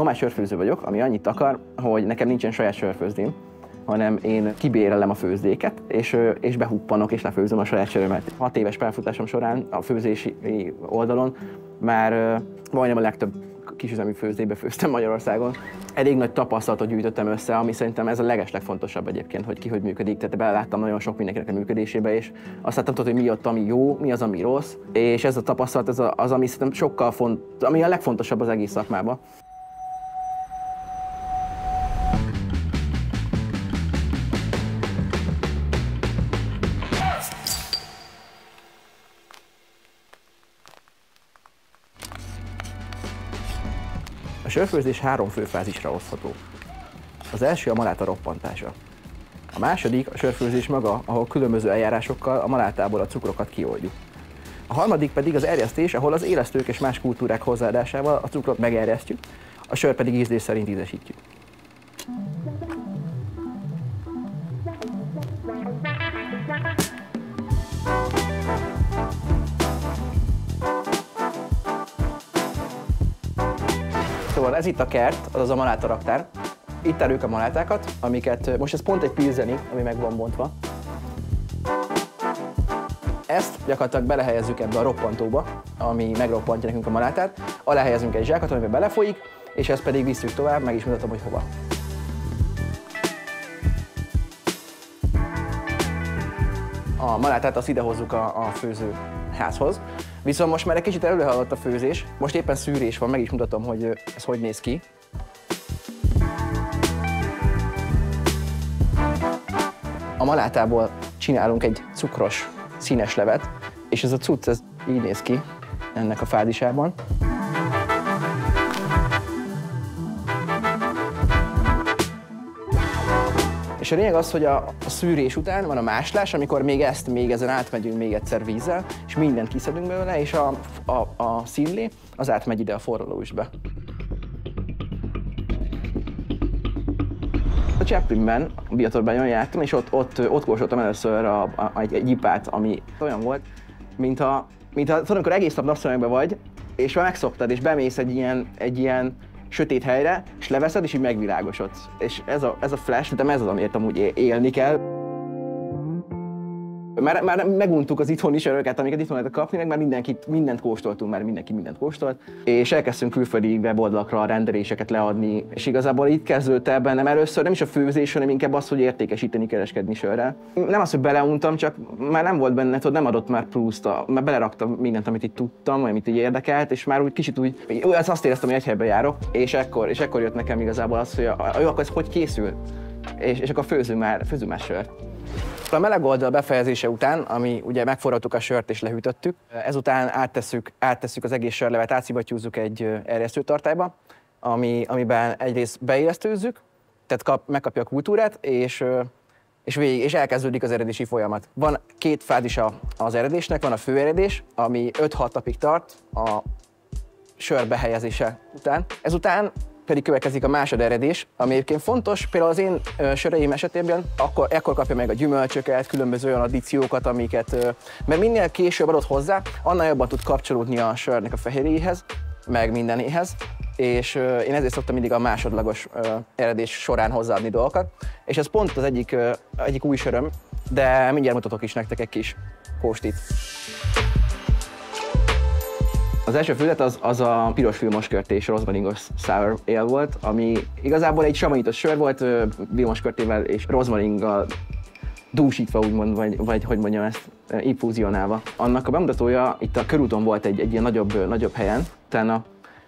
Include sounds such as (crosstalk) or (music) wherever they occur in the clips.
nomád sörfőző vagyok, ami annyit akar, hogy nekem nincsen saját sörfőzdém, hanem én kibérelem a főzdéket, és, és behuppanok, és lefőzöm a saját sörömet. Hat éves pályafutásom során a főzési oldalon már majdnem a legtöbb kisüzemi főzdébe főztem Magyarországon. Elég nagy tapasztalatot gyűjtöttem össze, ami szerintem ez a legeslegfontosabb egyébként, hogy ki hogy működik. Tehát beleláttam nagyon sok mindenkinek a működésébe, és azt láttam, hogy mi ott, ami jó, mi az, ami rossz, és ez a tapasztalat az, az ami szerintem sokkal font, ami a legfontosabb az egész szakmában. Sörfőzés három fő fázisra osztható. Az első a maláta roppantása. A második a sörfőzés maga, ahol különböző eljárásokkal a malátából a cukrokat kioldjuk. A harmadik pedig az erjesztés, ahol az élesztők és más kultúrák hozzáadásával a cukrot megerjesztjük, a sör pedig ízlés szerint ízesítjük. Ez itt a kert, az a maláta raktár. Itt terük a malátákat, amiket most ez pont egy pilzeni, ami meg van bontva. Ezt gyakorlatilag belehelyezzük ebbe a roppantóba, ami megroppantja nekünk a malátát. Alá helyezünk egy zsákot, amiben belefolyik, és ezt pedig visszük tovább, meg is mutatom, hogy hova. A malátát azt idehozzuk a, a főzőházhoz, Viszont most már egy kicsit előhaladott a főzés, most éppen szűrés van, meg is mutatom, hogy ez hogy néz ki. A malátából csinálunk egy cukros színes levet, és ez a cucc ez így néz ki ennek a fázisában. És a lényeg az, hogy a, a szűrés után van a máslás, amikor még ezt, még ezen átmegyünk még egyszer vízzel, és mindent kiszedünk belőle, és a, a, a színlé az átmegy ide a forralóisbe. A Chaplinben, a Biatorban jártam, és ott, ott, ott kóstoltam először a, a, egy, egy ipát, ami olyan volt, mint a, mint a, amikor egész nap napszemekben vagy, és már megszoktad, és bemész egy ilyen, egy ilyen sötét helyre, és leveszed, és így megvilágosodsz. És ez a, ez a flash, de ez az, amiért amúgy élni kell. Már, már meguntuk az itthoni söröket, amiket itthon lehet kapni, meg már mindenkit, mindent kóstoltunk, már mindenki mindent kóstolt, és elkezdtünk külföldi weboldalakra rendeléseket leadni, és igazából itt kezdődött el bennem először nem is a főzés, hanem inkább az, hogy értékesíteni, kereskedni sörrel. Nem az, hogy beleuntam, csak már nem volt benne, tudod, nem adott már pluszt, mert beleraktam mindent, amit itt tudtam, amit így érdekelt, és már úgy kicsit úgy, azt éreztem, hogy egy helybe járok, és ekkor, és ekkor jött nekem igazából az, hogy a, a, akkor ez hogy készül, és, és akkor főzünk már, főzünk már sört. A meleg oldal befejezése után, ami ugye megforrottuk a sört és lehűtöttük, ezután áttesszük, áttesszük az egész sörlevet, átszivattyúzzuk egy erjesztőtartályba, ami, amiben egyrészt beélesztőzzük, tehát kap, megkapja a kultúrát, és, és, végig, és elkezdődik az eredési folyamat. Van két fázisa az eredésnek, van a főeredés, ami 5-6 napig tart a sör behelyezése után. Ezután pedig következik a másoderedés, ami egyébként fontos, például az én söreim esetében, akkor, ekkor kapja meg a gyümölcsöket, különböző olyan addíciókat, amiket, mert minél később adott hozzá, annál jobban tud kapcsolódni a sörnek a fehérjéhez, meg mindenéhez, és én ezért szoktam mindig a másodlagos eredés során hozzáadni dolgokat, és ez pont az egyik, egyik új söröm, de mindjárt mutatok is nektek egy kis kóstit. Az első főzet az, az a piros filmoskört és rozmaringos sour ale volt, ami igazából egy samanitos sör volt, vilmoskörtével és rozmaringgal dúsítva úgymond, vagy, vagy hogy mondjam ezt, infúzionálva. Annak a bemutatója itt a körúton volt egy, egy ilyen nagyobb, nagyobb helyen, utána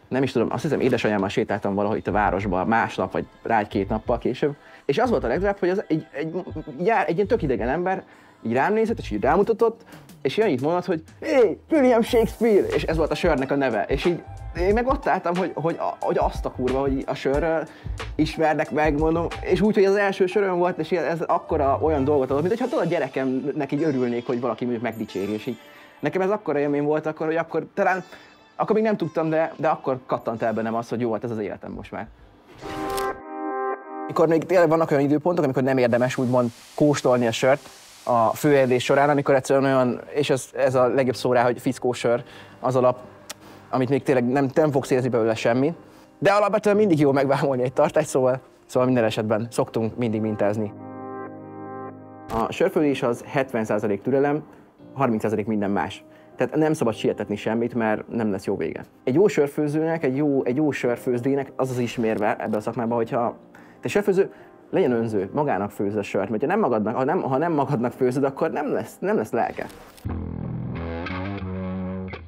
nem is tudom, azt hiszem édesanyámmal sétáltam valahogy itt a városba másnap, vagy rá egy-két nappal később. És az volt a legdrább, hogy az egy, egy, egy, egy ilyen tök idegen ember így rám nézett, és így rámutatott, és annyit mondott, hogy hé, William Shakespeare, és ez volt a sörnek a neve, és így én meg ott álltam, hogy, hogy, hogy azt a kurva, hogy a sörről ismernek meg, mondom, és úgy, hogy az első söröm volt, és ez akkora olyan dolgot adott, mint hogyha a gyerekemnek így örülnék, hogy valaki mondjuk megdicséri, és így nekem ez akkora élmény volt akkor, hogy akkor talán, akkor még nem tudtam, de, de akkor kattant el bennem az, hogy jó, hát ez az életem most már. Mikor még tényleg vannak olyan időpontok, amikor nem érdemes úgymond kóstolni a sört, a főerdés során, amikor egyszerűen olyan, és ez, ez a legjobb szó rá, hogy fiszkósör az alap, amit még tényleg nem, nem fogsz érezni belőle semmi, De alapvetően mindig jó megvámolni egy tartályt, szóval, szóval minden esetben szoktunk mindig mintázni. A sörfőzés az 70% türelem, 30% minden más. Tehát nem szabad sietetni semmit, mert nem lesz jó vége. Egy jó sörfőzőnek, egy jó, egy jó sörfőzdének az az ismérve ebben a szakmában, hogyha te sörfőző legyen önző, magának főzz a sört, mert ha nem magadnak, ha nem, ha nem magadnak főzöd, akkor nem lesz, nem lesz lelke.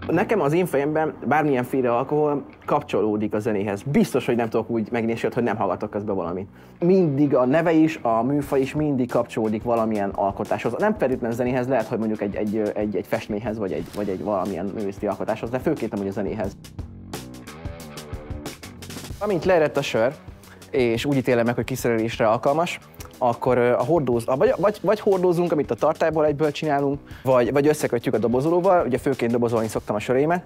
Nekem az én fejemben bármilyenféle alkohol kapcsolódik a zenéhez. Biztos, hogy nem tudok úgy megnézni, hogy nem hallgatok közben valamit. Mindig a neve is, a műfaj is mindig kapcsolódik valamilyen alkotáshoz. Nem feltétlenül zenéhez, lehet, hogy mondjuk egy, egy, egy, egy festményhez, vagy egy, vagy egy valamilyen művészeti alkotáshoz, de főként amúgy a zenéhez. Amint leerett a sör, és úgy ítélem meg, hogy kiszerelésre alkalmas, akkor a hordóz, vagy, vagy, vagy hordózunk, amit a tartályból egyből csinálunk, vagy, vagy összekötjük a dobozolóval, ugye főként dobozolni szoktam a sörémet,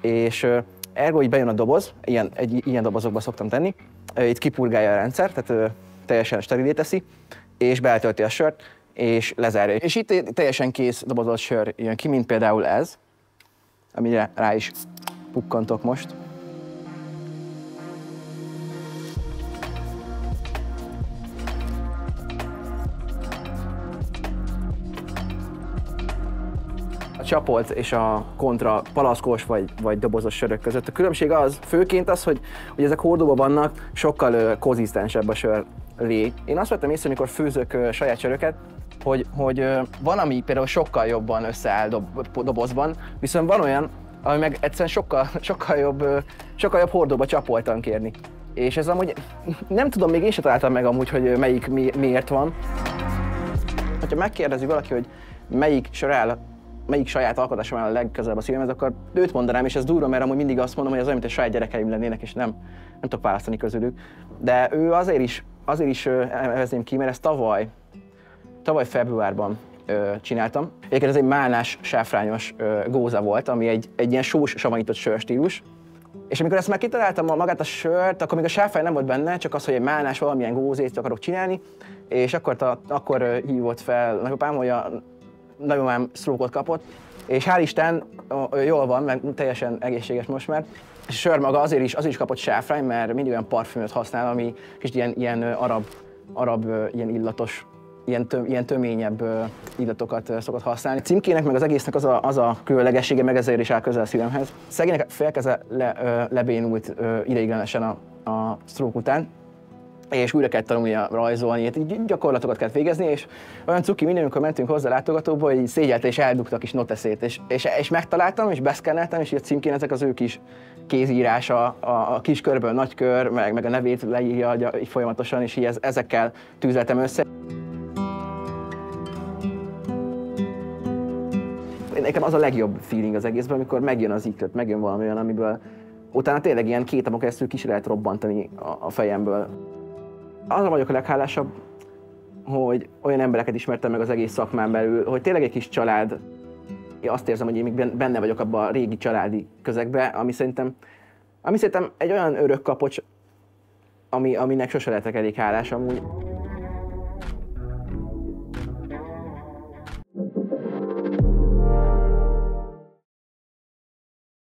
és ergo így bejön a doboz, ilyen, egy ilyen dobozokba szoktam tenni, itt kipurgálja a rendszer, tehát teljesen sterilé teszi, és beltölti a sört, és lezárja. És itt teljesen kész dobozolt sör jön ki, mint például ez, amire rá is pukkantok most. Csapolt és a kontra palaszkos vagy, vagy dobozos sörök között. A különbség az, főként az, hogy, hogy ezek hordóban vannak, sokkal uh, konzisztensebb a sör lé. Én azt vettem észre, amikor főzök saját söröket, hogy, hogy van, ami például sokkal jobban összeáll dob, dobozban, viszont van olyan, ami meg egyszerűen sokkal, (laughs) sokkal jobb, sokkal jobb hordóba csapoltan kérni. És ez amúgy, nem tudom, még én sem találtam meg amúgy, hogy melyik mi, miért van. Ha megkérdezi valaki, hogy melyik sör áll melyik saját alkotásom áll a legközelebb a szívemhez, akkor őt mondanám, és ez durva, mert amúgy mindig azt mondom, hogy az olyan, mint a saját gyerekeim lennének, és nem, nem tudok választani közülük. De ő azért is, azért is nevezném ki, mert ezt tavaly, tavaly februárban ö, csináltam. Egyébként ez egy málnás, sáfrányos ö, góza volt, ami egy, egy ilyen sós, savanyított sörstílus. És amikor ezt már kitaláltam magát a sört, akkor még a sáfrány nem volt benne, csak az, hogy egy málnás valamilyen gózét akarok csinálni, és akkor, ta, akkor hívott fel nagyapám, hogy a nagyomám sztrókot kapott, és hál' Isten jól van, mert teljesen egészséges most már. És sör maga azért is, azért is kapott sáfrány, mert mindig olyan parfümöt használ, ami kicsit ilyen, ilyen arab, arab, ilyen illatos ilyen, tö, ilyen töményebb illatokat szokott használni. Címkének meg az egésznek az a, az a különlegessége, meg ezért is áll közel a szívemhez. Szegénynek felkeze le, lebénult ideiglenesen a, a stroke után, és újra kellett tanulnia rajzolni, gyakorlatokat kellett végezni, és olyan cuki minden, amikor mentünk hozzá a látogatóba, hogy szégyelte és eldugta a kis noteszét, és, és, és megtaláltam, és beszkenneltem, és a címkén ezek az ő kis kézírása, a, a kis körből nagy kör, meg, meg a nevét leírja így folyamatosan, és így ez, ezekkel tűzeltem össze. Nekem az a legjobb feeling az egészben, amikor megjön az iklet, megjön valami olyan, amiből utána tényleg ilyen két napon keresztül kis lehet robbantani a, a fejemből azra vagyok a leghálásabb, hogy olyan embereket ismertem meg az egész szakmán belül, hogy tényleg egy kis család. Én azt érzem, hogy én még benne vagyok abban a régi családi közegben, ami szerintem, ami szerintem egy olyan örök kapocs, ami, aminek sose lehetek elég hálás amúgy.